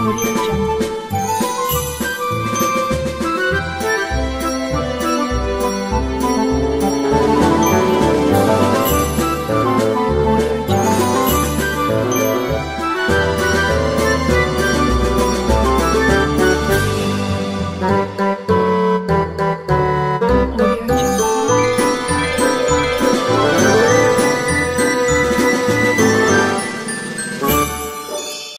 我的也